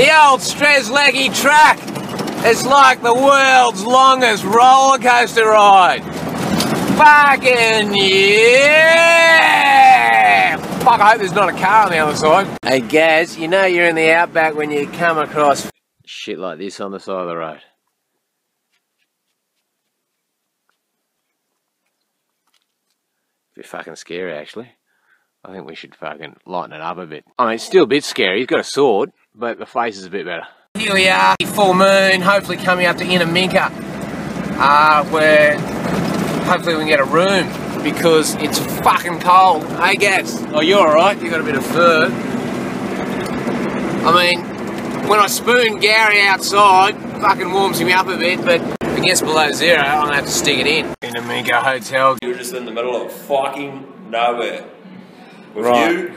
The old Strzelecki track. It's like the world's longest roller coaster ride. Fucking yeah! Fuck, I hope there's not a car on the other side. Hey Gaz, you know you're in the outback when you come across shit like this on the side of the road. Bit fucking scary actually. I think we should fucking lighten it up a bit. I mean, it's still a bit scary. He's got a sword, but the face is a bit better. Here we are, full moon, hopefully coming up to Innamincka, uh, where hopefully we can get a room because it's fucking cold. Hey, Gaz. Oh, you're alright? You got a bit of fur. I mean, when I spoon Gary outside, fucking warms me up a bit, but if it gets below zero, I'm gonna have to stick it in. Innamincka Hotel. You're just in the middle of fucking nowhere. With Right. you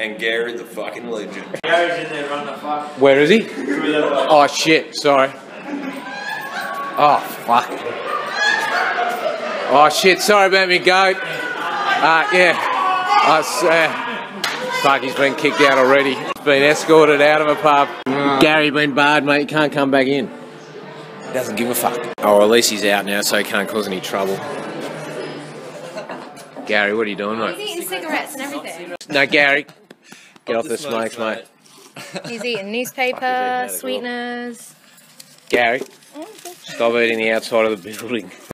and Gary the fucking legend. Gary's in there running the fuck Where is he? through the like, Oh shit, sorry. Oh fuck. Oh shit, sorry about me goat. Uh, yeah. I, uh, fuck, he's been kicked out already. He's been escorted out of a pub. Gary been barred, mate. Can't come back in. Doesn't give a fuck. Oh, at least he's out now, so he can't cause any trouble. Gary, what are you doing, He's mate? eating cigarettes and everything. No, Gary. Get off the smokes, mate. He's eating Fuck, newspaper, he's eating that as well. sweeteners. Gary, oh, stop eating the outside of the building.